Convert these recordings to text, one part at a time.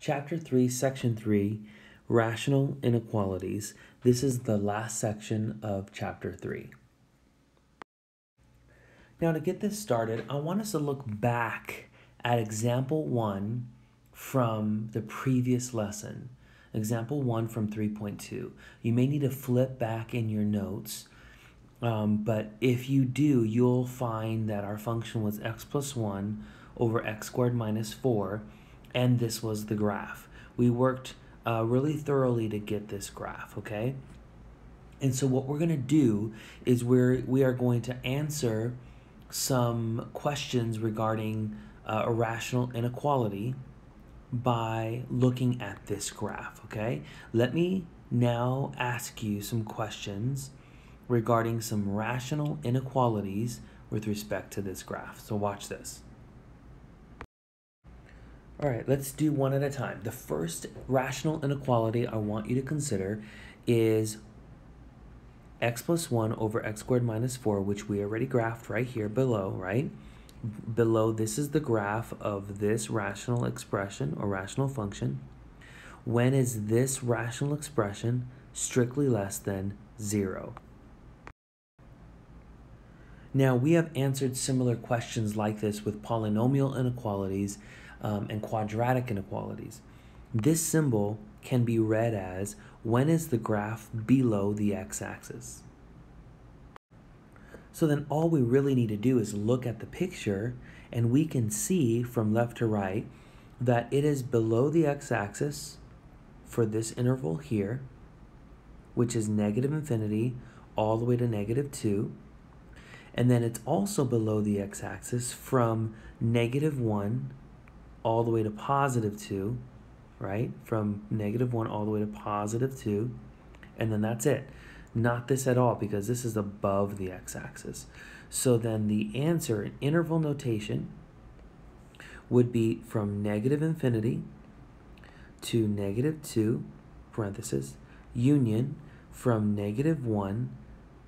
Chapter 3, Section 3, Rational Inequalities. This is the last section of Chapter 3. Now, to get this started, I want us to look back at example 1 from the previous lesson. Example 1 from 3.2. You may need to flip back in your notes, um, but if you do, you'll find that our function was x plus 1 over x squared minus 4 and this was the graph. We worked uh, really thoroughly to get this graph, okay? And so what we're going to do is we're, we are going to answer some questions regarding uh, irrational inequality by looking at this graph, okay? Let me now ask you some questions regarding some rational inequalities with respect to this graph. So watch this. All right, let's do one at a time. The first rational inequality I want you to consider is x plus 1 over x squared minus 4, which we already graphed right here below, right? Below, this is the graph of this rational expression or rational function. When is this rational expression strictly less than 0? Now, we have answered similar questions like this with polynomial inequalities um, and quadratic inequalities. This symbol can be read as when is the graph below the x-axis? So then all we really need to do is look at the picture and we can see from left to right that it is below the x-axis for this interval here, which is negative infinity all the way to negative 2. And then it's also below the x-axis from negative 1 all the way to positive 2, right? From negative 1 all the way to positive 2. And then that's it. Not this at all because this is above the x-axis. So then the answer in interval notation would be from negative infinity to negative 2, parenthesis, union from negative 1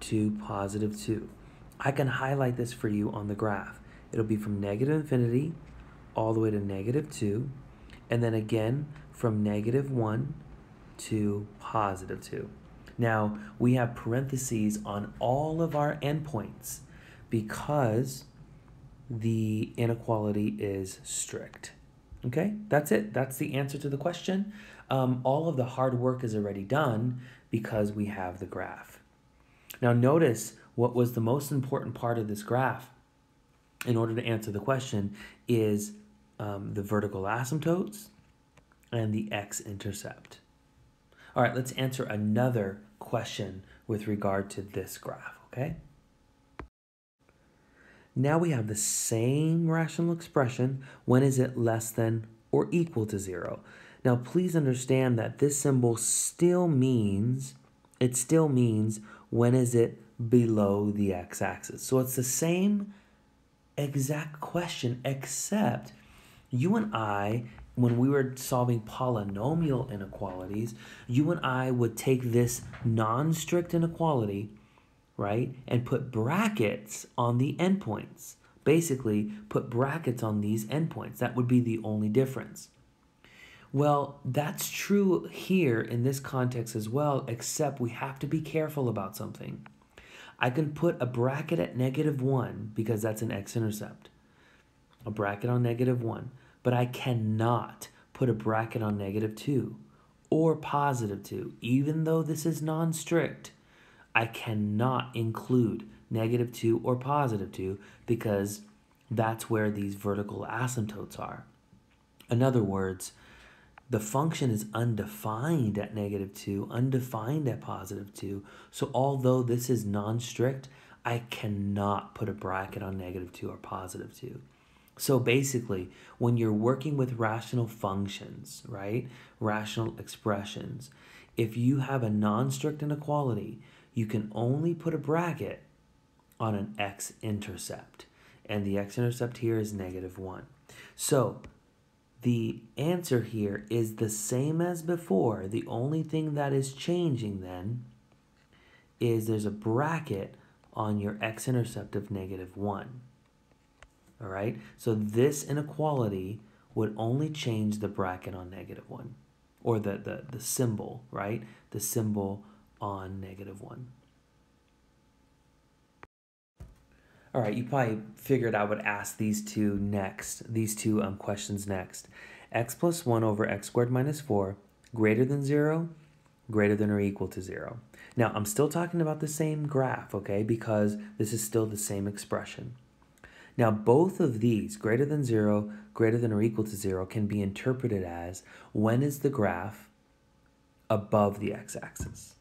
to positive 2. I can highlight this for you on the graph. It'll be from negative infinity all the way to negative 2, and then again from negative 1 to positive 2. Now, we have parentheses on all of our endpoints because the inequality is strict. Okay, that's it. That's the answer to the question. Um, all of the hard work is already done because we have the graph. Now notice what was the most important part of this graph in order to answer the question is um, the vertical asymptotes and the x-intercept. All right, let's answer another question with regard to this graph, okay? Now we have the same rational expression. When is it less than or equal to zero? Now please understand that this symbol still means, it still means when is it below the x-axis. So it's the same exact question except you and I, when we were solving polynomial inequalities, you and I would take this non-strict inequality, right, and put brackets on the endpoints. Basically, put brackets on these endpoints. That would be the only difference. Well, that's true here in this context as well, except we have to be careful about something. I can put a bracket at negative 1 because that's an x-intercept. A bracket on negative 1 but I cannot put a bracket on negative 2 or positive 2. Even though this is non-strict, I cannot include negative 2 or positive 2 because that's where these vertical asymptotes are. In other words, the function is undefined at negative 2, undefined at positive 2. So although this is non-strict, I cannot put a bracket on negative 2 or positive 2. So basically, when you're working with rational functions, right, rational expressions, if you have a non-strict inequality, you can only put a bracket on an x-intercept. And the x-intercept here is negative 1. So the answer here is the same as before. The only thing that is changing then is there's a bracket on your x-intercept of negative 1 all right? So this inequality would only change the bracket on negative 1, or the, the, the symbol, right? The symbol on negative 1. All right, you probably figured I would ask these two next, these two um, questions next. x plus 1 over x squared minus 4 greater than 0, greater than or equal to 0. Now, I'm still talking about the same graph, okay, because this is still the same expression. Now, both of these, greater than 0, greater than or equal to 0, can be interpreted as when is the graph above the x-axis?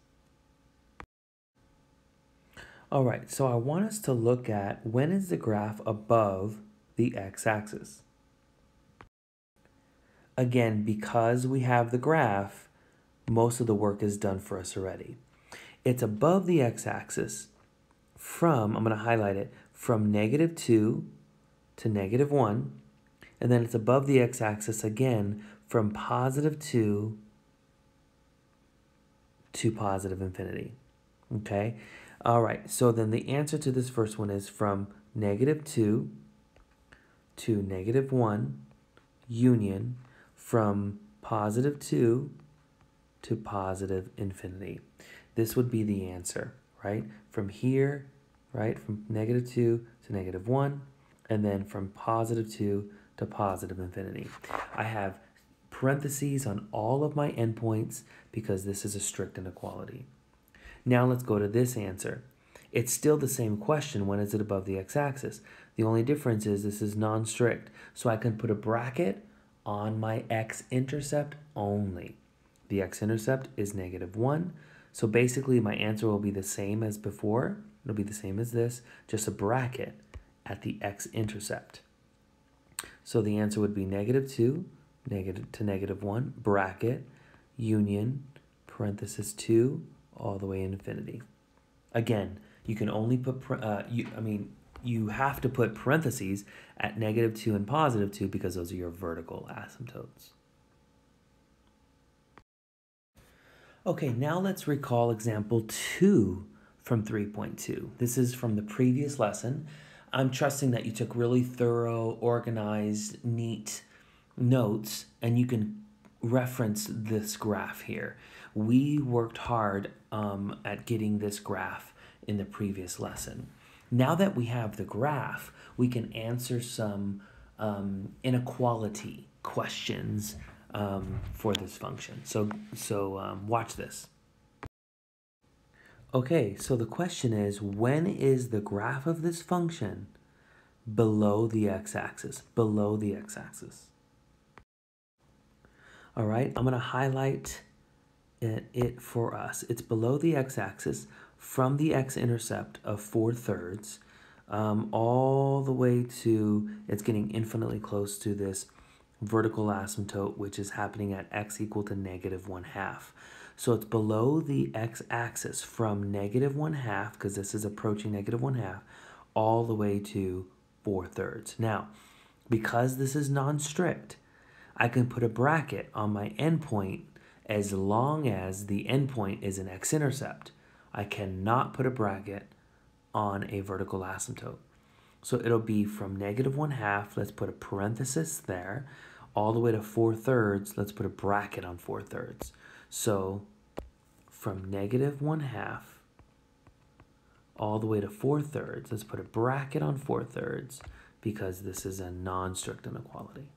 All right, so I want us to look at when is the graph above the x-axis? Again, because we have the graph, most of the work is done for us already. It's above the x-axis from, I'm going to highlight it, from negative 2 to negative 1. And then it's above the x-axis again from positive 2 to positive infinity. Okay? All right, so then the answer to this first one is from negative 2 to negative 1 union from positive 2 to positive infinity. This would be the answer, right? From here, right, from negative 2 to negative 1, and then from positive 2 to positive infinity. I have parentheses on all of my endpoints because this is a strict inequality. Now let's go to this answer. It's still the same question, when is it above the x-axis? The only difference is this is non-strict, so I can put a bracket on my x-intercept only. The x-intercept is negative 1, so basically my answer will be the same as before. It'll be the same as this, just a bracket at the x-intercept. So the answer would be negative 2 negative to negative 1, bracket, union, parenthesis 2, all the way infinity. Again, you can only put, uh, you, I mean, you have to put parentheses at negative 2 and positive 2 because those are your vertical asymptotes. Okay, now let's recall example 2 from 3.2. This is from the previous lesson. I'm trusting that you took really thorough, organized, neat notes and you can reference this graph here. We worked hard um, at getting this graph in the previous lesson. Now that we have the graph, we can answer some um, inequality questions um, for this function. So, so um, watch this. Okay, so the question is, when is the graph of this function below the x-axis? Below the x-axis. All right, I'm going to highlight it, it for us. It's below the x-axis from the x-intercept of 4 thirds um, all the way to, it's getting infinitely close to this vertical asymptote, which is happening at x equal to negative 1 half. So it's below the x-axis from negative 1 half, because this is approaching negative 1 half, all the way to 4 thirds. Now, because this is non-strict, I can put a bracket on my endpoint as long as the endpoint is an x-intercept. I cannot put a bracket on a vertical asymptote. So it'll be from negative 1 half, let's put a parenthesis there, all the way to 4 thirds, let's put a bracket on 4 thirds. So from negative 1 half all the way to 4 thirds, let's put a bracket on 4 thirds because this is a non-strict inequality.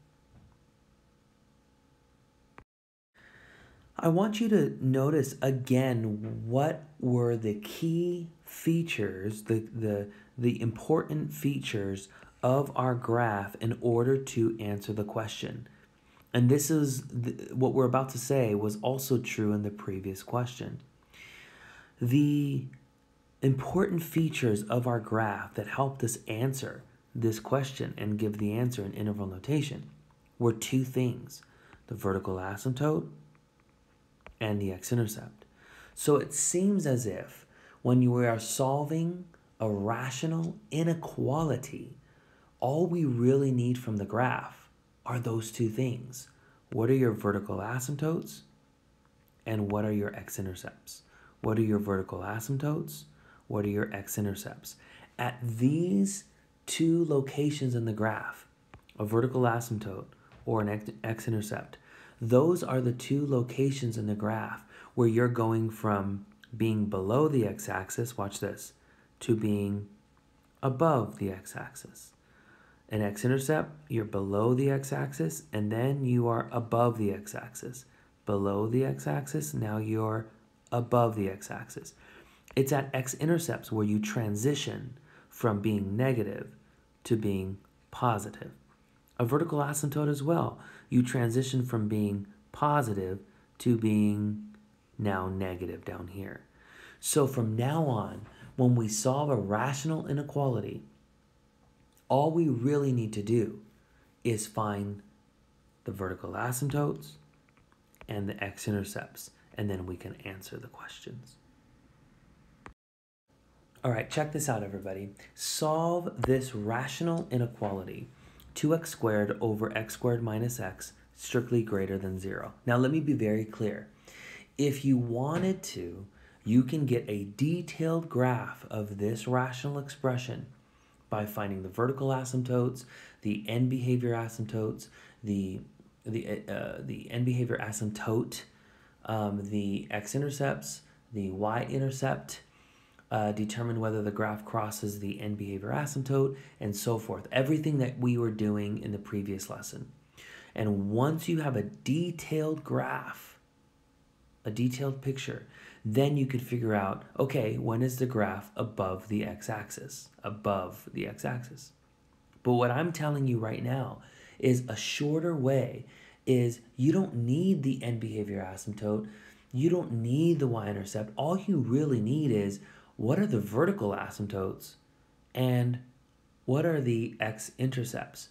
I want you to notice again what were the key features, the, the, the important features of our graph in order to answer the question. And this is the, what we're about to say was also true in the previous question. The important features of our graph that helped us answer this question and give the answer in interval notation were two things, the vertical asymptote and the x-intercept. So it seems as if when you are solving a rational inequality, all we really need from the graph are those two things. What are your vertical asymptotes? And what are your x-intercepts? What are your vertical asymptotes? What are your x-intercepts? At these two locations in the graph, a vertical asymptote or an x-intercept. Those are the two locations in the graph where you're going from being below the x-axis, watch this, to being above the x-axis. An x-intercept, you're below the x-axis, and then you are above the x-axis. Below the x-axis, now you're above the x-axis. It's at x-intercepts where you transition from being negative to being positive. A vertical asymptote as well. You transition from being positive to being now negative down here. So from now on, when we solve a rational inequality, all we really need to do is find the vertical asymptotes and the x-intercepts, and then we can answer the questions. All right, check this out, everybody. Solve this rational inequality. 2x squared over x squared minus x strictly greater than 0. Now, let me be very clear. If you wanted to, you can get a detailed graph of this rational expression by finding the vertical asymptotes, the end behavior asymptotes, the the uh, the end behavior asymptote, um, the x-intercepts, the y-intercept, uh, determine whether the graph crosses the end behavior asymptote, and so forth. Everything that we were doing in the previous lesson. And once you have a detailed graph, a detailed picture, then you could figure out, okay, when is the graph above the x-axis? Above the x-axis. But what I'm telling you right now is a shorter way is you don't need the end behavior asymptote. You don't need the y-intercept. All you really need is what are the vertical asymptotes and what are the x-intercepts?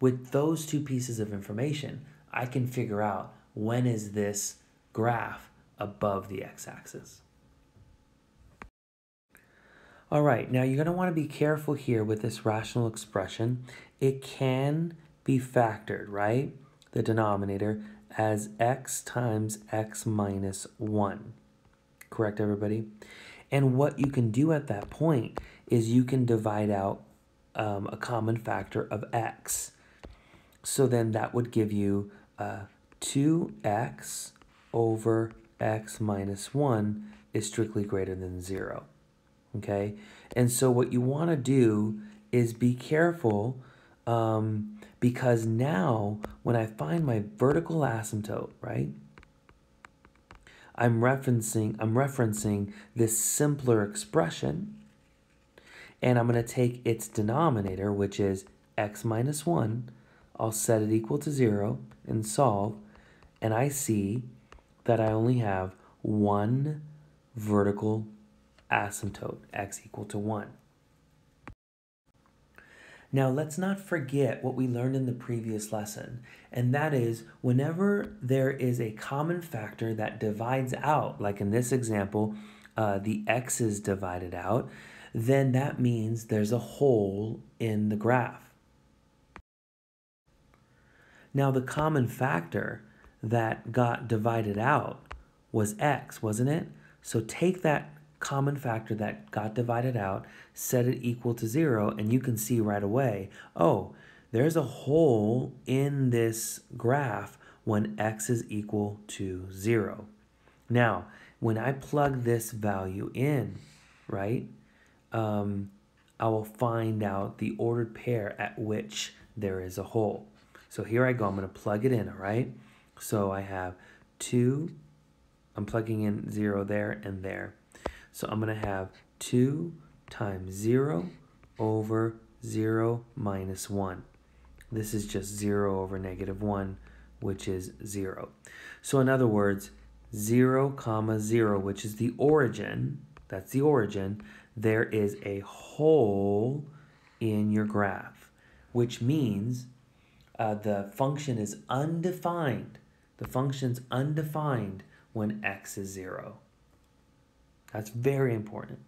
With those two pieces of information, I can figure out when is this graph above the x-axis. All right, now you're going to want to be careful here with this rational expression. It can be factored, right? The denominator as x times x minus 1. Correct, everybody? And what you can do at that point is you can divide out um, a common factor of x. So then that would give you uh, 2x over x minus 1 is strictly greater than 0. Okay? And so what you want to do is be careful um, because now when I find my vertical asymptote, right? I'm referencing I'm referencing this simpler expression and I'm going to take its denominator which is x minus 1 I'll set it equal to 0 and solve and I see that I only have one vertical asymptote, x equal to 1. Now, let's not forget what we learned in the previous lesson, and that is whenever there is a common factor that divides out, like in this example, uh, the x is divided out, then that means there's a hole in the graph. Now, the common factor that got divided out was x, wasn't it? So take that common factor that got divided out, set it equal to 0, and you can see right away, oh, there's a hole in this graph when x is equal to 0. Now, when I plug this value in, right, um, I will find out the ordered pair at which there is a hole. So here I go, I'm to plug it in, all right? So I have 2, I'm plugging in 0 there and there. So I'm going to have 2 times 0 over 0 minus 1. This is just 0 over negative 1, which is 0. So in other words, 0 comma 0, which is the origin, that's the origin, there is a hole in your graph, which means uh, the function is undefined the function's undefined when x is 0. That's very important.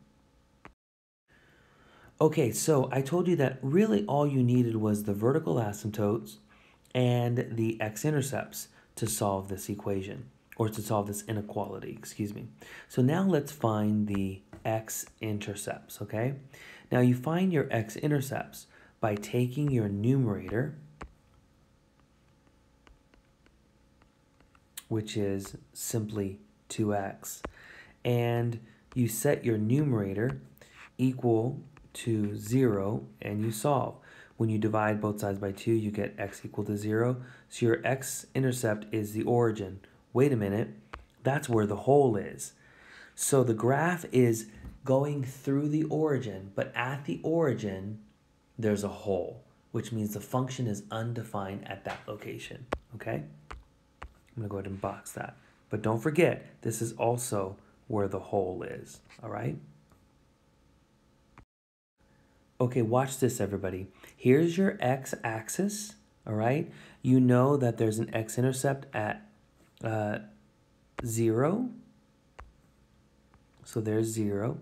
Okay, so I told you that really all you needed was the vertical asymptotes and the x-intercepts to solve this equation, or to solve this inequality, excuse me. So now let's find the x-intercepts, okay? Now you find your x-intercepts by taking your numerator which is simply 2x. And you set your numerator equal to 0 and you solve. When you divide both sides by 2, you get x equal to 0. So your x-intercept is the origin. Wait a minute, that's where the hole is. So the graph is going through the origin, but at the origin, there's a hole, which means the function is undefined at that location, okay? I'm gonna go ahead and box that. But don't forget, this is also where the hole is, all right? Okay, watch this, everybody. Here's your x-axis, all right? You know that there's an x-intercept at uh, 0. So there's 0.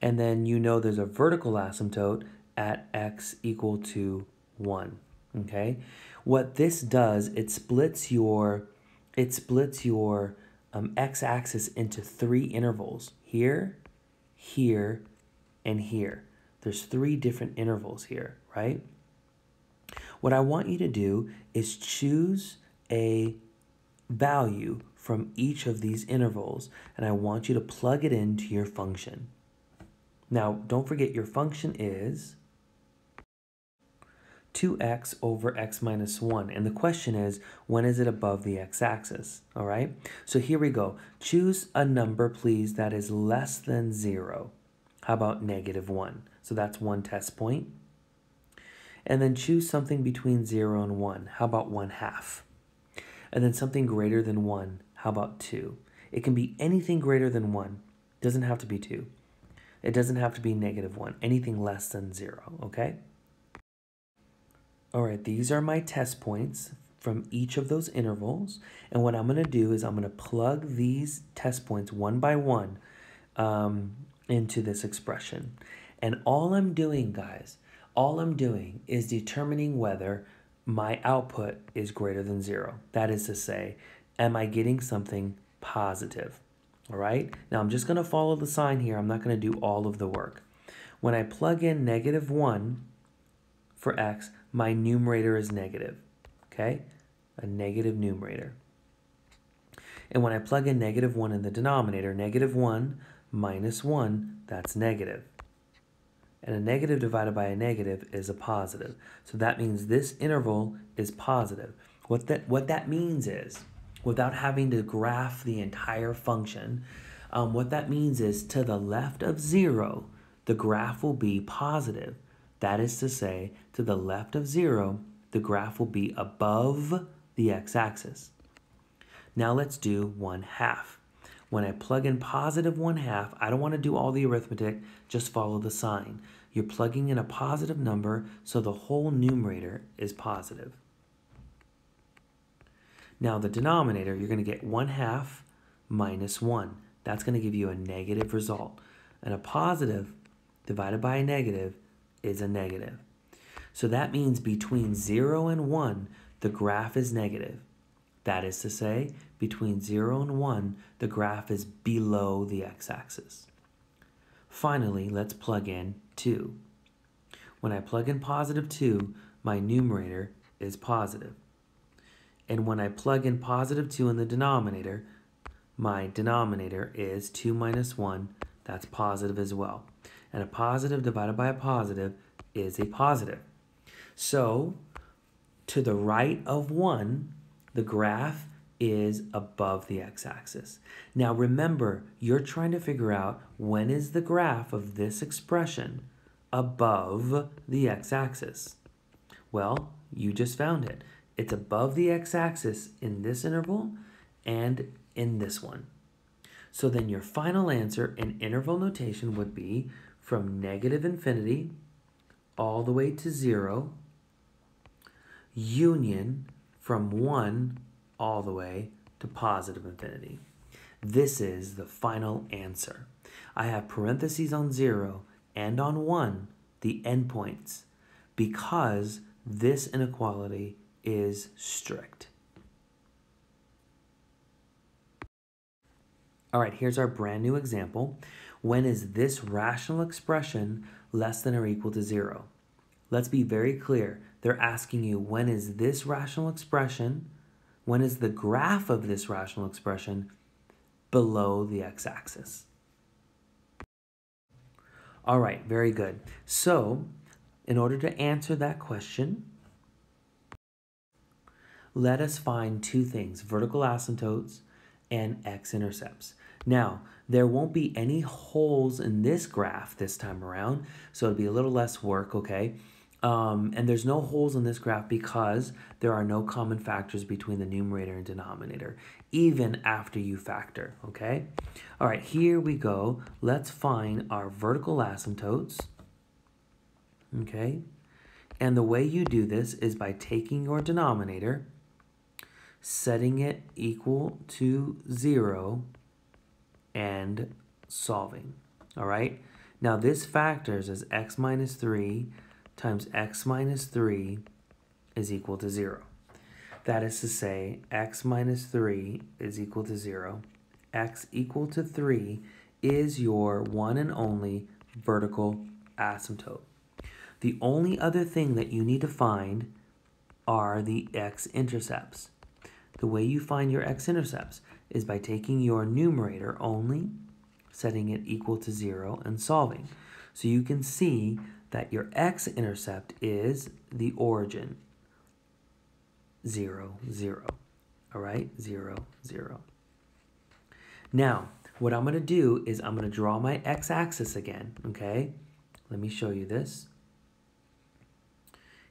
And then you know there's a vertical asymptote at x equal to 1, okay? What this does, it splits your, it splits your um, x-axis into three intervals, here, here, and here. There's three different intervals here, right? What I want you to do is choose a value from each of these intervals, and I want you to plug it into your function. Now, don't forget your function is 2x over x minus 1. And the question is, when is it above the x-axis? All right? So here we go. Choose a number, please, that is less than 0. How about negative 1? So that's one test point. And then choose something between 0 and 1. How about 1 half? And then something greater than 1. How about 2? It can be anything greater than 1. It doesn't have to be 2. It doesn't have to be negative 1. Anything less than 0, okay? All right, these are my test points from each of those intervals. And what I'm going to do is I'm going to plug these test points one by one um, into this expression. And all I'm doing, guys, all I'm doing is determining whether my output is greater than zero. That is to say, am I getting something positive? All right, now I'm just gonna follow the sign here. I'm not gonna do all of the work. When I plug in negative one for x, my numerator is negative, okay? A negative numerator. And when I plug in negative 1 in the denominator, negative 1 minus 1, that's negative. And a negative divided by a negative is a positive. So that means this interval is positive. What that, what that means is, without having to graph the entire function, um, what that means is to the left of 0, the graph will be positive. That is to say, to the left of 0, the graph will be above the x-axis. Now let's do 1 half. When I plug in positive 1 half, I don't want to do all the arithmetic, just follow the sign. You're plugging in a positive number, so the whole numerator is positive. Now the denominator, you're going to get 1 half minus 1. That's going to give you a negative result. And a positive divided by a negative is a negative. So that means between 0 and 1, the graph is negative. That is to say, between 0 and 1, the graph is below the x-axis. Finally, let's plug in 2. When I plug in positive 2, my numerator is positive. And when I plug in positive 2 in the denominator, my denominator is 2 minus 1. That's positive as well. And a positive divided by a positive is a positive. So, to the right of 1, the graph is above the x-axis. Now remember, you're trying to figure out when is the graph of this expression above the x-axis. Well, you just found it. It's above the x-axis in this interval and in this one. So then your final answer in interval notation would be from negative infinity all the way to zero, union from 1 all the way to positive infinity. This is the final answer. I have parentheses on 0 and on 1, the endpoints, because this inequality is strict. All right, here's our brand new example. When is this rational expression less than or equal to 0? Let's be very clear. They're asking you when is this rational expression When is the graph of this rational expression below the x-axis? All right, very good. So, in order to answer that question, let us find two things, vertical asymptotes and x-intercepts. Now, there won't be any holes in this graph this time around, so it'll be a little less work, okay? Um, and there's no holes in this graph because there are no common factors between the numerator and denominator, even after you factor, okay? All right, here we go. Let's find our vertical asymptotes, okay? And the way you do this is by taking your denominator, setting it equal to zero, and solving, all right? Now this factors as x minus 3 times x minus 3 is equal to 0. That is to say, x minus 3 is equal to 0. x equal to 3 is your one and only vertical asymptote. The only other thing that you need to find are the x-intercepts. The way you find your x-intercepts is by taking your numerator only, setting it equal to 0, and solving. So you can see that your x-intercept is the origin. 0, 0. All right? 0, 0. Now, what I'm going to do is I'm going to draw my x-axis again, okay? Let me show you this.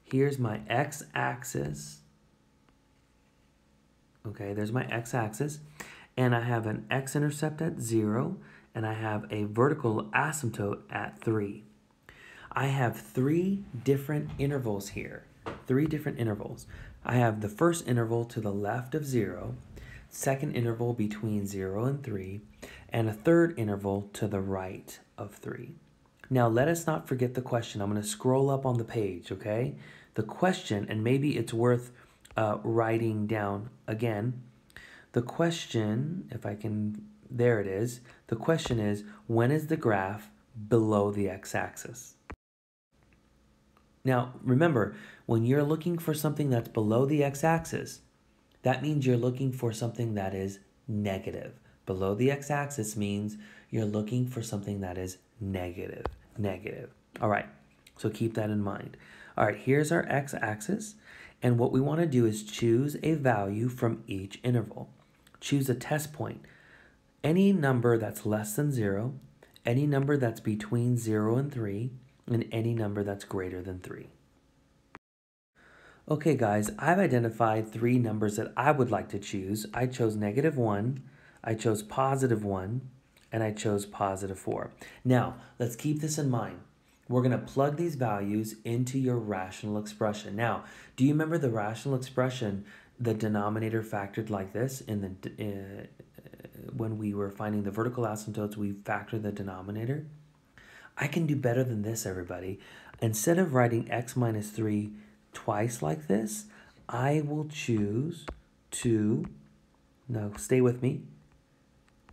Here's my x-axis. Okay, there's my x-axis. And I have an x-intercept at 0, and I have a vertical asymptote at 3. I have three different intervals here. Three different intervals. I have the first interval to the left of 0, second interval between 0 and 3, and a third interval to the right of 3. Now let us not forget the question. I'm going to scroll up on the page, okay? The question, and maybe it's worth uh, writing down again. The question, if I can, there it is. The question is, when is the graph below the x-axis? Now, remember, when you're looking for something that's below the x-axis, that means you're looking for something that is negative. Below the x-axis means you're looking for something that is negative, Negative. All right, so keep that in mind. All right, here's our x-axis, and what we want to do is choose a value from each interval. Choose a test point. Any number that's less than 0, any number that's between 0 and 3, and any number that's greater than 3. Okay guys, I've identified three numbers that I would like to choose. I chose negative 1, I chose positive 1, and I chose positive 4. Now, let's keep this in mind. We're going to plug these values into your rational expression. Now, do you remember the rational expression, the denominator factored like this in the uh, when we were finding the vertical asymptotes, we factored the denominator? I can do better than this, everybody. Instead of writing x minus 3 twice like this, I will choose to, no, stay with me,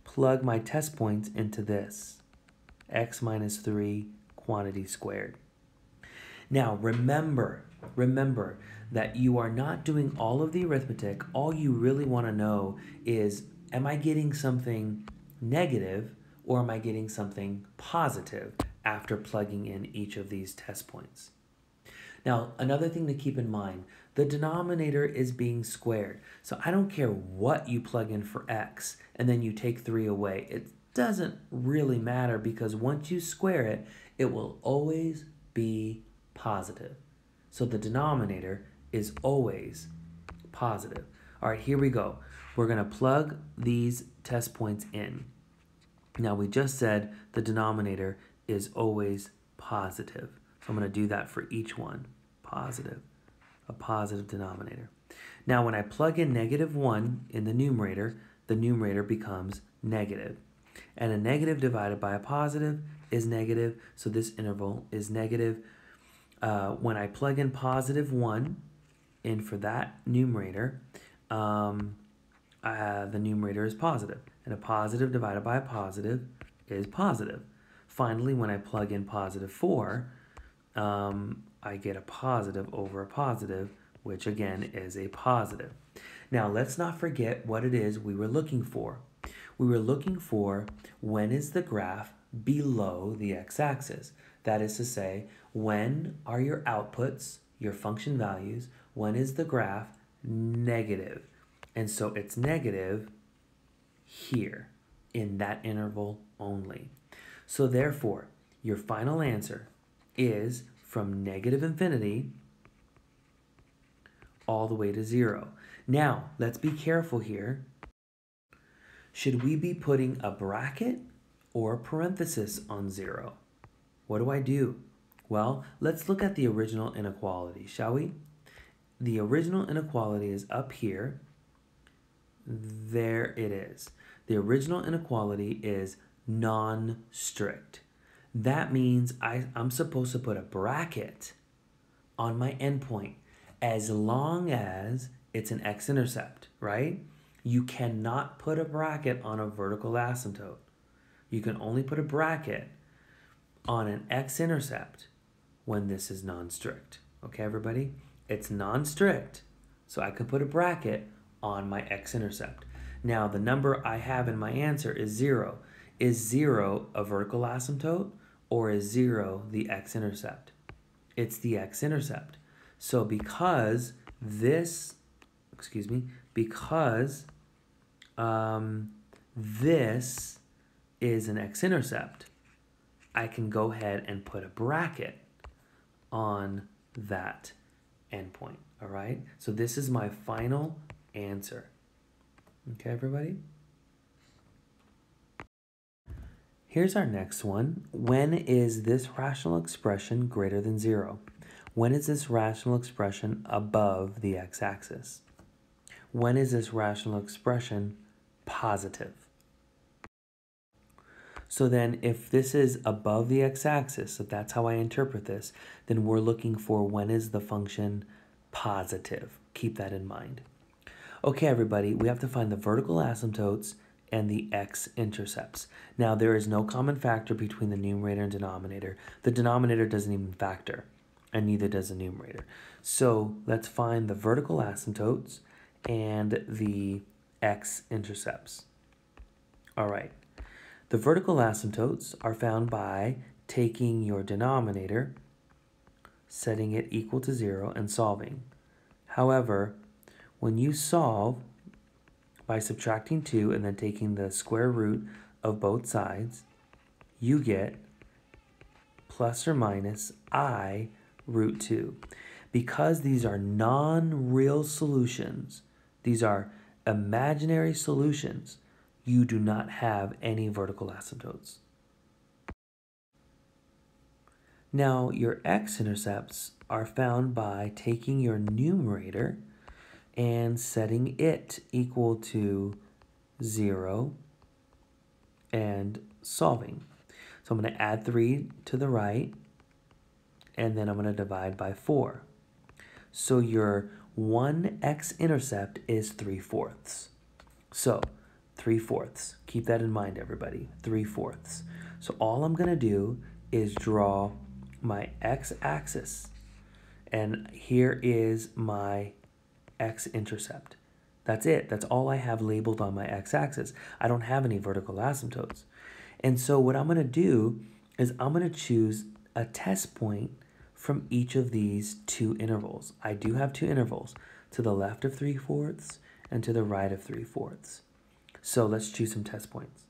plug my test points into this, x minus 3 quantity squared. Now, remember, remember that you are not doing all of the arithmetic. All you really want to know is, am I getting something negative or am I getting something positive? after plugging in each of these test points. Now, another thing to keep in mind, the denominator is being squared. So I don't care what you plug in for x and then you take 3 away. It doesn't really matter because once you square it, it will always be positive. So the denominator is always positive. All right, here we go. We're going to plug these test points in. Now we just said the denominator is always positive. So I'm going to do that for each one. Positive, a positive denominator. Now when I plug in negative 1 in the numerator, the numerator becomes negative. And a negative divided by a positive is negative, so this interval is negative. Uh, when I plug in positive 1 in for that numerator, um, uh, the numerator is positive. And a positive divided by a positive is positive. Finally, when I plug in positive 4, um, I get a positive over a positive, which again is a positive. Now, let's not forget what it is we were looking for. We were looking for when is the graph below the x-axis. That is to say, when are your outputs, your function values, when is the graph negative? And so it's negative here in that interval only. So therefore, your final answer is from negative infinity all the way to zero. Now, let's be careful here. Should we be putting a bracket or a parenthesis on zero? What do I do? Well, let's look at the original inequality, shall we? The original inequality is up here. There it is. The original inequality is non-strict. That means I, I'm supposed to put a bracket on my endpoint as long as it's an x-intercept, right? You cannot put a bracket on a vertical asymptote. You can only put a bracket on an x-intercept when this is non-strict. Okay, everybody? It's non-strict, so I can put a bracket on my x-intercept. Now, the number I have in my answer is 0. Is 0 a vertical asymptote or is 0 the x-intercept? It's the x-intercept. So because this, excuse me, because um, this is an x-intercept, I can go ahead and put a bracket on that endpoint, all right? So this is my final answer. Okay, everybody? Here's our next one. When is this rational expression greater than zero? When is this rational expression above the x-axis? When is this rational expression positive? So then if this is above the x-axis, so that's how I interpret this, then we're looking for when is the function positive. Keep that in mind. Okay, everybody, we have to find the vertical asymptotes and the x-intercepts. Now, there is no common factor between the numerator and denominator. The denominator doesn't even factor, and neither does the numerator. So let's find the vertical asymptotes and the x-intercepts. All right. The vertical asymptotes are found by taking your denominator, setting it equal to zero, and solving. However, when you solve by subtracting 2 and then taking the square root of both sides, you get plus or minus i root 2. Because these are non-real solutions, these are imaginary solutions, you do not have any vertical asymptotes. Now, your x-intercepts are found by taking your numerator and setting it equal to 0 and solving. So I'm going to add 3 to the right, and then I'm going to divide by 4. So your 1x intercept is 3 fourths. So 3 fourths. Keep that in mind, everybody. 3 fourths. So all I'm going to do is draw my x-axis. And here is my x-intercept. That's it. That's all I have labeled on my x-axis. I don't have any vertical asymptotes. And so what I'm going to do is I'm going to choose a test point from each of these two intervals. I do have two intervals, to the left of 3 fourths and to the right of 3 fourths. So let's choose some test points.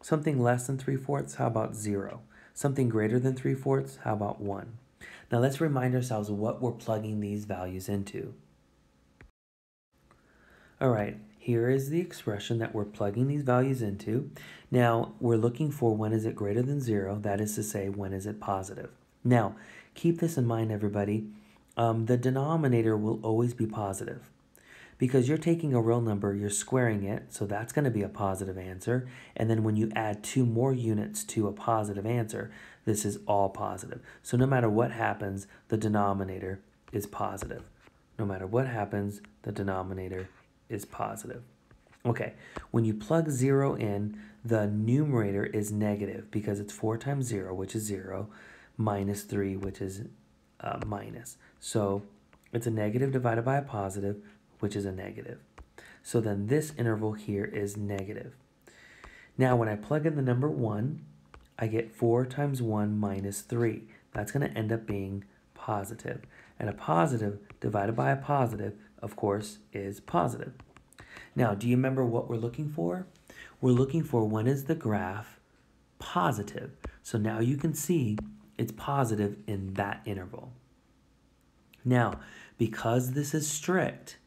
Something less than 3 fourths, how about 0? Something greater than 3 fourths, how about 1? Now let's remind ourselves what we're plugging these values into. All right, here is the expression that we're plugging these values into. Now, we're looking for when is it greater than zero, that is to say, when is it positive. Now, keep this in mind, everybody. Um, the denominator will always be positive because you're taking a real number, you're squaring it, so that's going to be a positive answer. And then when you add two more units to a positive answer, this is all positive. So no matter what happens, the denominator is positive. No matter what happens, the denominator is positive. Okay, when you plug 0 in, the numerator is negative because it's 4 times 0, which is 0, minus 3, which is uh, minus. So It's a negative divided by a positive, which is a negative. So then this interval here is negative. Now when I plug in the number 1, I get 4 times 1 minus 3. That's going to end up being positive. And a positive divided by a positive, of course, is positive. Now, do you remember what we're looking for? We're looking for when is the graph positive. So now you can see it's positive in that interval. Now, because this is strict,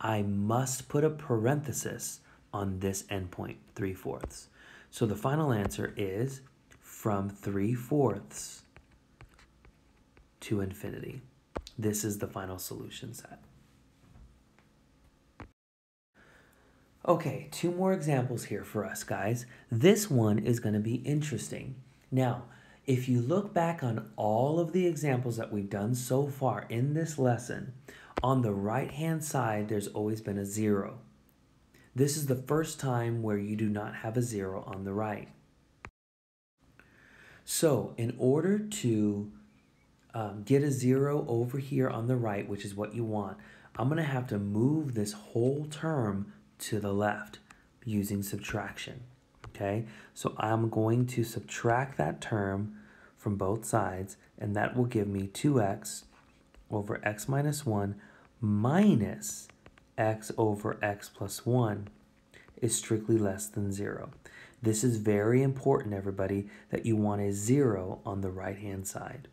I must put a parenthesis on this endpoint, 3 fourths. So the final answer is from 3 fourths to infinity. This is the final solution set. Okay, two more examples here for us, guys. This one is going to be interesting. Now, if you look back on all of the examples that we've done so far in this lesson, on the right-hand side, there's always been a zero. This is the first time where you do not have a zero on the right. So in order to um, get a zero over here on the right, which is what you want, I'm going to have to move this whole term to the left using subtraction. Okay, so I'm going to subtract that term from both sides, and that will give me 2x over x minus 1 minus x over x plus 1 is strictly less than 0. This is very important, everybody, that you want a 0 on the right-hand side.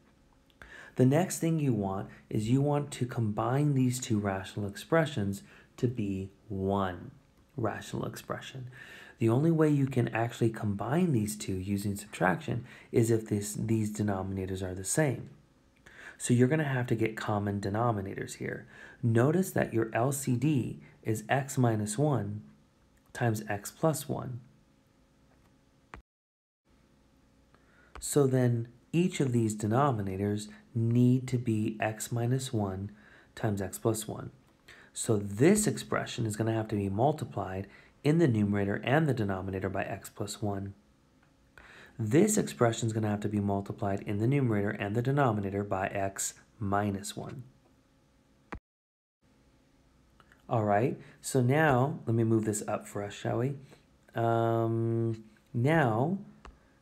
The next thing you want is you want to combine these two rational expressions to be one rational expression. The only way you can actually combine these two using subtraction is if this, these denominators are the same. So you're going to have to get common denominators here. Notice that your LCD is x minus 1 times x plus 1. So then each of these denominators need to be x minus 1 times x plus 1. So this expression is going to have to be multiplied in the numerator and the denominator by x plus 1. This expression is going to have to be multiplied in the numerator and the denominator by x minus 1. All right, so now, let me move this up for us, shall we? Um, now,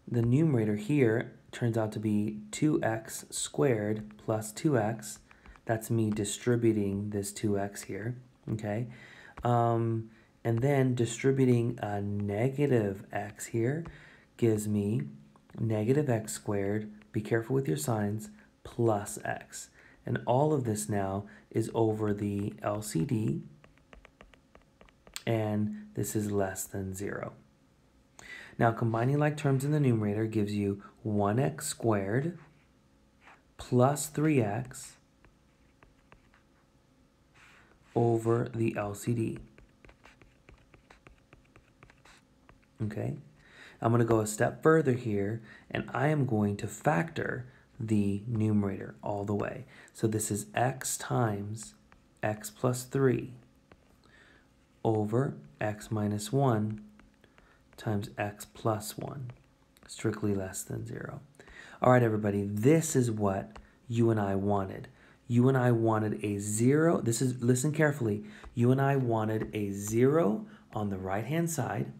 the numerator here turns out to be 2x squared plus 2x that's me distributing this 2x here, okay? Um, and then distributing a negative x here gives me negative x squared, be careful with your signs, plus x. And all of this now is over the LCD, and this is less than 0. Now, combining like terms in the numerator gives you 1x squared plus 3x over the LCD. Okay, I'm going to go a step further here and I am going to factor the numerator all the way. So this is x times x plus 3 over x minus 1 times x plus 1, strictly less than 0. All right, everybody, this is what you and I wanted you and I wanted a zero. This is, listen carefully. You and I wanted a zero on the right hand side,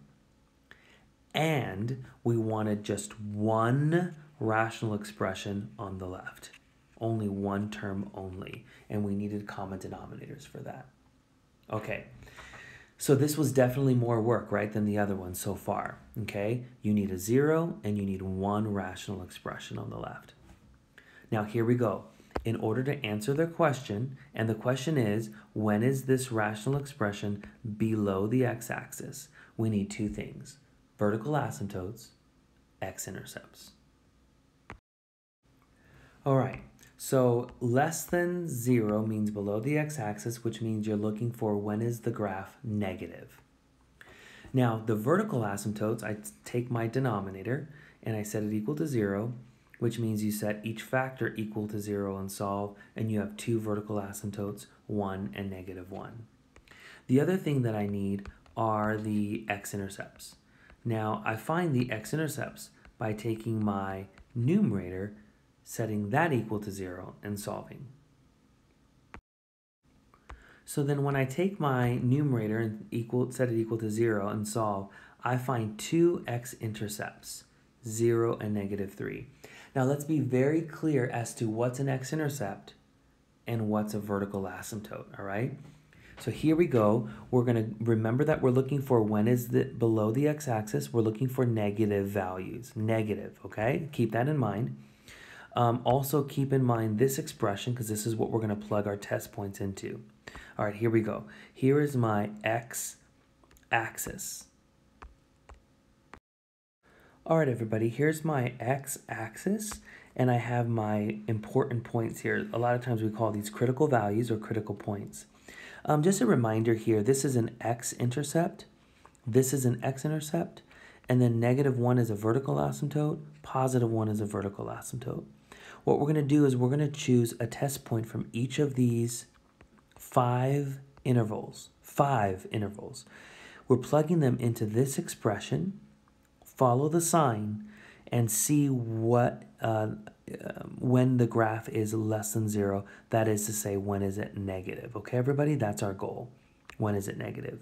and we wanted just one rational expression on the left. Only one term only, and we needed common denominators for that. Okay, so this was definitely more work, right, than the other one so far, okay? You need a zero, and you need one rational expression on the left. Now here we go in order to answer their question, and the question is, when is this rational expression below the x-axis? We need two things, vertical asymptotes, x-intercepts. All right, so less than zero means below the x-axis, which means you're looking for when is the graph negative. Now, the vertical asymptotes, I take my denominator and I set it equal to zero, which means you set each factor equal to zero and solve, and you have two vertical asymptotes, one and negative one. The other thing that I need are the x-intercepts. Now, I find the x-intercepts by taking my numerator, setting that equal to zero, and solving. So then when I take my numerator and equal, set it equal to 0 and solve, I find two x-intercepts, 0 and negative 3. Now let's be very clear as to what's an x-intercept and what's a vertical asymptote, all right? So here we go. We're going to remember that we're looking for when is the below the x-axis, we're looking for negative values, negative, okay? Keep that in mind. Um, also keep in mind this expression because this is what we're going to plug our test points into. All right, here we go. Here is my x-axis. All right, everybody, here's my x-axis, and I have my important points here. A lot of times we call these critical values or critical points. Um, just a reminder here, this is an x-intercept, this is an x-intercept, and then negative 1 is a vertical asymptote, positive 1 is a vertical asymptote. What we're going to do is we're going to choose a test point from each of these five intervals, five intervals. We're plugging them into this expression, follow the sign, and see what uh, when the graph is less than zero. That is to say, when is it negative? Okay, everybody, that's our goal. When is it negative?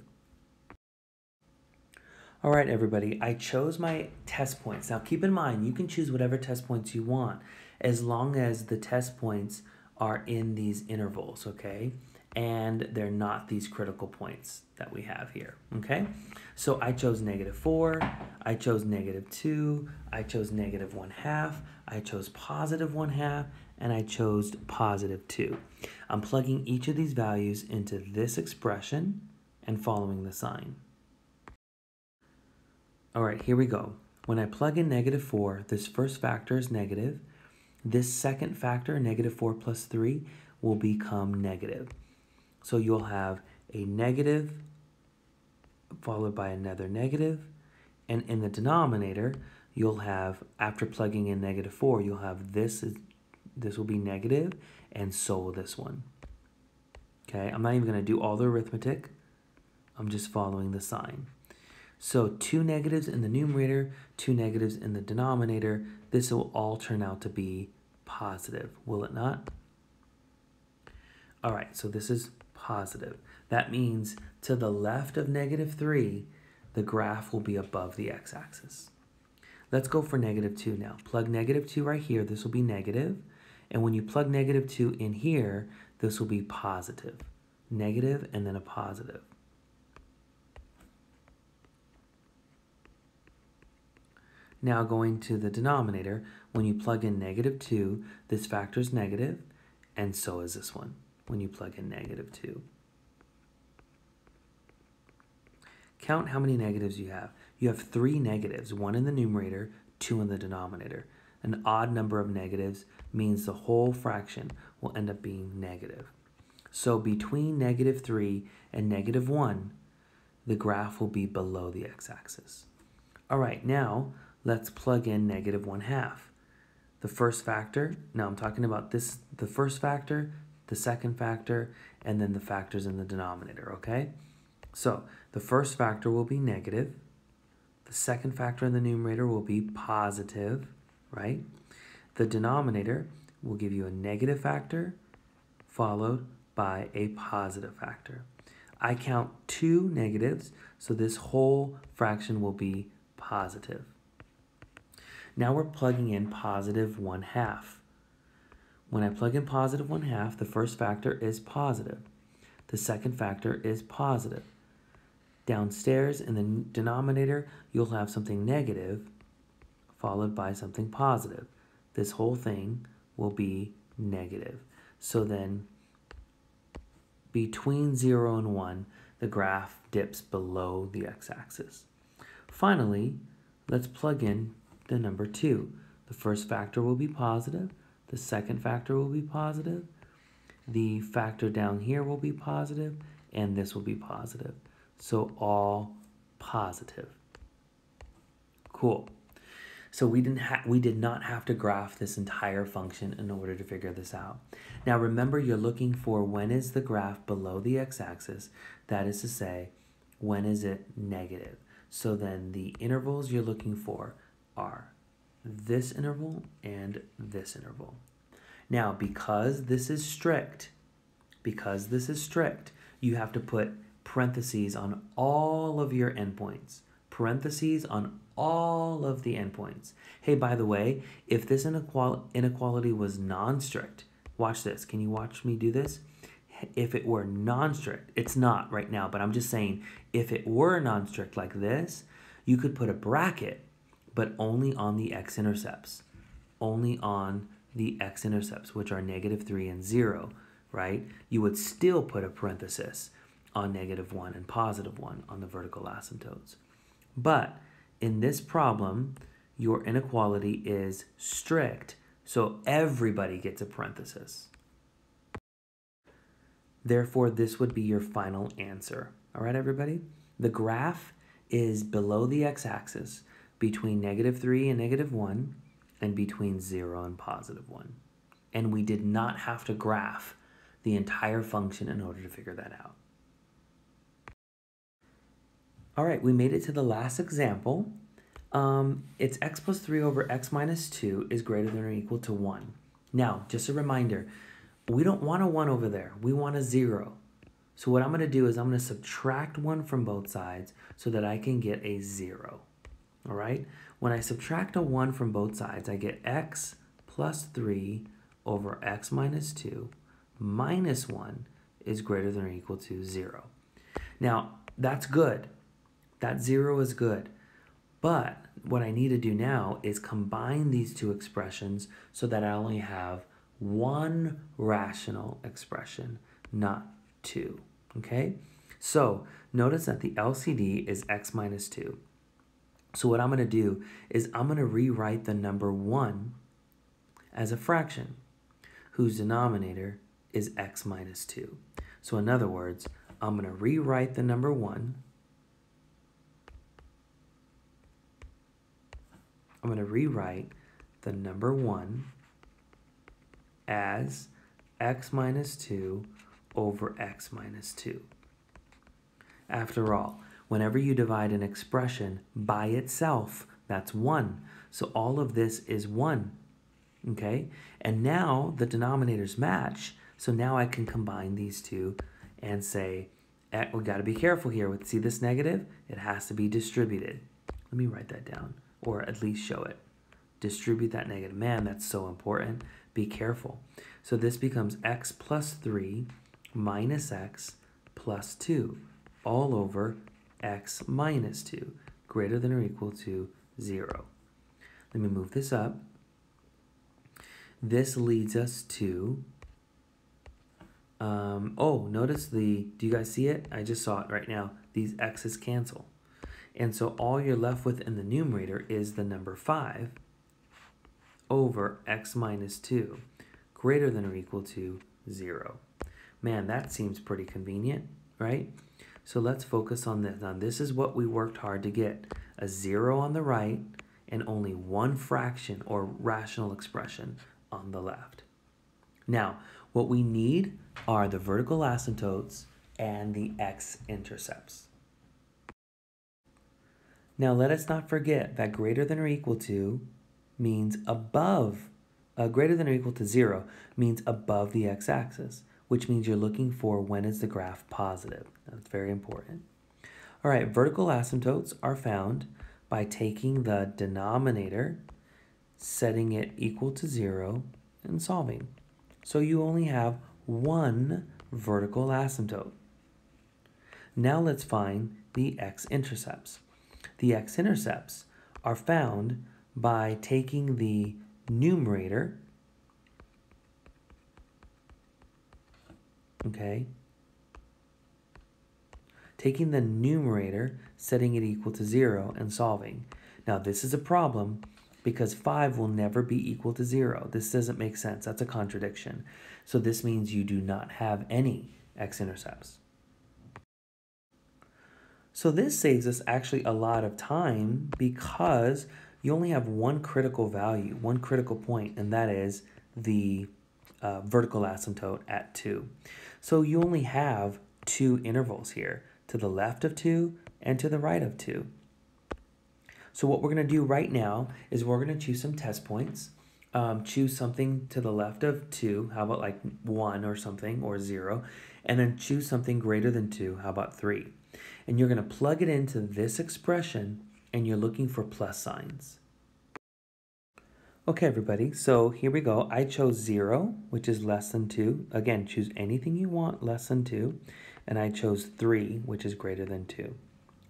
All right, everybody, I chose my test points. Now, keep in mind, you can choose whatever test points you want as long as the test points are in these intervals, okay? And they're not these critical points that we have here, okay? So I chose negative 4, I chose negative 2, I chose negative 1 half, I chose positive 1 half, and I chose positive 2. I'm plugging each of these values into this expression and following the sign. All right, here we go. When I plug in negative 4, this first factor is negative. This second factor, negative 4 plus 3, will become negative. So you'll have a negative followed by another negative, and in the denominator, you'll have, after plugging in negative 4, you'll have this, is, this will be negative, and so will this one. Okay, I'm not even going to do all the arithmetic. I'm just following the sign. So two negatives in the numerator, two negatives in the denominator. This will all turn out to be positive, will it not? All right, so this is positive. That means to the left of negative 3, the graph will be above the x-axis. Let's go for negative 2 now. Plug negative 2 right here. This will be negative. And when you plug negative 2 in here, this will be positive. Negative and then a positive. Now going to the denominator, when you plug in negative 2, this factor is negative, and so is this one when you plug in negative 2. Count how many negatives you have. You have three negatives, one in the numerator, two in the denominator. An odd number of negatives means the whole fraction will end up being negative. So between negative 3 and negative 1, the graph will be below the x-axis. All right, now let's plug in negative 1 half. The first factor, now I'm talking about this, the first factor, the second factor, and then the factors in the denominator, okay? So the first factor will be negative. The second factor in the numerator will be positive, right? The denominator will give you a negative factor followed by a positive factor. I count two negatives, so this whole fraction will be positive. Now we're plugging in positive 1 half. When I plug in positive 1 half, the first factor is positive. The second factor is positive. Downstairs in the denominator, you'll have something negative followed by something positive. This whole thing will be negative. So then between 0 and 1, the graph dips below the x-axis. Finally, let's plug in the number 2. The first factor will be positive. The second factor will be positive. The factor down here will be positive, and this will be positive. So all positive. Cool. So we didn't we did not have to graph this entire function in order to figure this out. Now remember you're looking for when is the graph below the x-axis, that is to say, when is it negative. So then the intervals you're looking for are this interval and this interval. Now, because this is strict, because this is strict, you have to put parentheses on all of your endpoints. Parentheses on all of the endpoints. Hey, by the way, if this inequality was non-strict, watch this. Can you watch me do this? If it were non-strict, it's not right now, but I'm just saying, if it were non-strict like this, you could put a bracket, but only on the x-intercepts. Only on the x-intercepts, which are negative 3 and 0, right? You would still put a parenthesis on negative 1 and positive 1 on the vertical asymptotes. But in this problem, your inequality is strict, so everybody gets a parenthesis. Therefore, this would be your final answer. All right, everybody? The graph is below the x-axis between negative 3 and negative 1 and between 0 and positive 1. And we did not have to graph the entire function in order to figure that out. All right, we made it to the last example. Um, it's x plus 3 over x minus 2 is greater than or equal to 1. Now, just a reminder, we don't want a 1 over there. We want a 0. So what I'm going to do is I'm going to subtract 1 from both sides so that I can get a 0. All right? When I subtract a 1 from both sides, I get x plus 3 over x minus 2 minus 1 is greater than or equal to 0. Now, that's good. That 0 is good. But what I need to do now is combine these two expressions so that I only have one rational expression, not two. Okay? So notice that the LCD is x minus 2. So what I'm going to do is I'm going to rewrite the number 1 as a fraction whose denominator is x minus 2. So in other words, I'm going to rewrite the number 1 I'm going to rewrite the number 1 as x minus 2 over x minus 2. After all, Whenever you divide an expression by itself, that's 1. So all of this is 1. Okay? And now the denominators match. So now I can combine these two and say, eh, we got to be careful here. With See this negative? It has to be distributed. Let me write that down, or at least show it. Distribute that negative. Man, that's so important. Be careful. So this becomes x plus 3 minus x plus 2 all over x minus 2 greater than or equal to 0. Let me move this up. This leads us to, um, oh, notice the, do you guys see it? I just saw it right now. These x's cancel. And so all you're left with in the numerator is the number 5 over x minus 2 greater than or equal to 0. Man, that seems pretty convenient, right? So let's focus on this. Now this is what we worked hard to get. A zero on the right and only one fraction or rational expression on the left. Now, what we need are the vertical asymptotes and the x-intercepts. Now let us not forget that greater than or equal to means above, uh, greater than or equal to zero means above the x-axis which means you're looking for when is the graph positive. That's very important. All right, vertical asymptotes are found by taking the denominator, setting it equal to zero, and solving. So you only have one vertical asymptote. Now let's find the x-intercepts. The x-intercepts are found by taking the numerator, okay? Taking the numerator, setting it equal to 0, and solving. Now this is a problem because 5 will never be equal to 0. This doesn't make sense. That's a contradiction. So this means you do not have any x-intercepts. So this saves us actually a lot of time because you only have one critical value, one critical point, and that is the uh, vertical asymptote at 2. So you only have two intervals here, to the left of 2 and to the right of 2. So what we're going to do right now is we're going to choose some test points. Um, choose something to the left of 2, how about like 1 or something, or 0. and then choose something greater than 2. How about 3? And you're going to plug it into this expression and you're looking for plus signs. Okay, everybody, so here we go. I chose 0, which is less than 2. Again, choose anything you want less than 2. And I chose 3, which is greater than 2.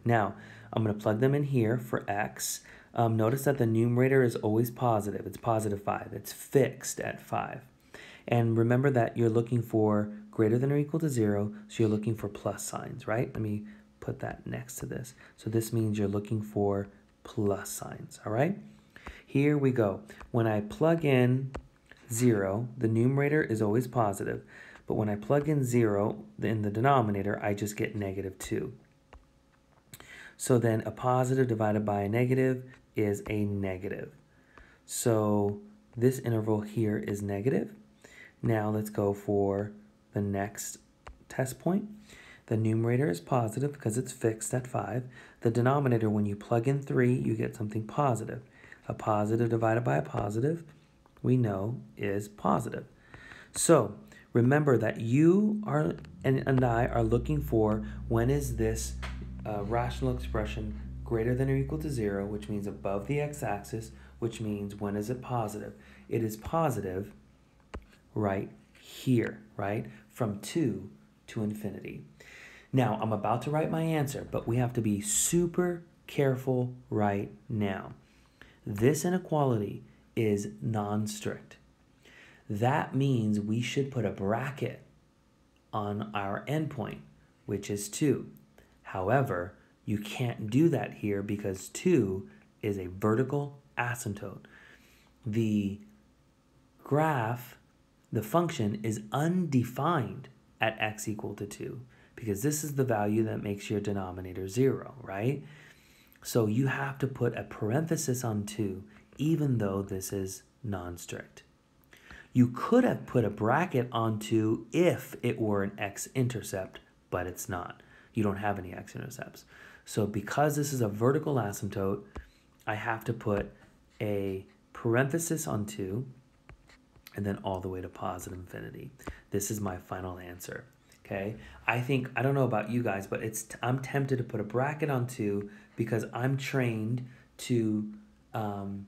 Now, I'm going to plug them in here for x. Um, notice that the numerator is always positive. It's positive 5. It's fixed at 5. And remember that you're looking for greater than or equal to 0, so you're looking for plus signs, right? Let me put that next to this. So this means you're looking for plus signs, all right? Here we go. When I plug in 0, the numerator is always positive. But when I plug in 0 in the denominator, I just get negative 2. So then a positive divided by a negative is a negative. So this interval here is negative. Now let's go for the next test point. The numerator is positive because it's fixed at 5. The denominator, when you plug in 3, you get something positive. A positive divided by a positive, we know is positive. So remember that you are and, and I are looking for when is this uh, rational expression greater than or equal to 0, which means above the x-axis, which means when is it positive? It is positive right here, right? From 2 to infinity. Now, I'm about to write my answer, but we have to be super careful right now. This inequality is non-strict. That means we should put a bracket on our endpoint, which is 2. However, you can't do that here because 2 is a vertical asymptote. The graph, the function, is undefined at x equal to 2 because this is the value that makes your denominator 0, right? So you have to put a parenthesis on 2, even though this is non-strict. You could have put a bracket on 2 if it were an x-intercept, but it's not. You don't have any x-intercepts. So because this is a vertical asymptote, I have to put a parenthesis on 2 and then all the way to positive infinity. This is my final answer. Okay, I think I don't know about you guys, but it's I'm tempted to put a bracket on two because I'm trained to um,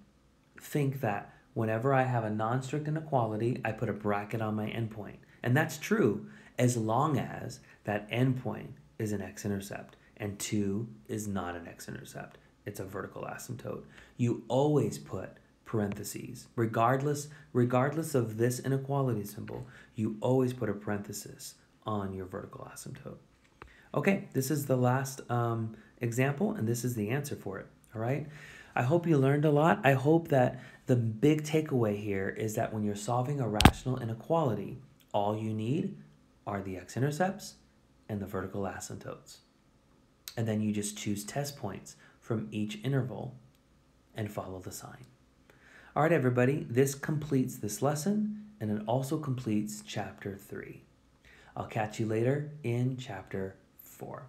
think that whenever I have a non-strict inequality, I put a bracket on my endpoint, and that's true as long as that endpoint is an x-intercept and two is not an x-intercept. It's a vertical asymptote. You always put parentheses regardless regardless of this inequality symbol you always put a parenthesis on your vertical asymptote. Okay, this is the last um, example, and this is the answer for it, all right? I hope you learned a lot. I hope that the big takeaway here is that when you're solving a rational inequality, all you need are the x-intercepts and the vertical asymptotes. And then you just choose test points from each interval and follow the sign. All right, everybody, this completes this lesson, and it also completes chapter 3. I'll catch you later in chapter 4.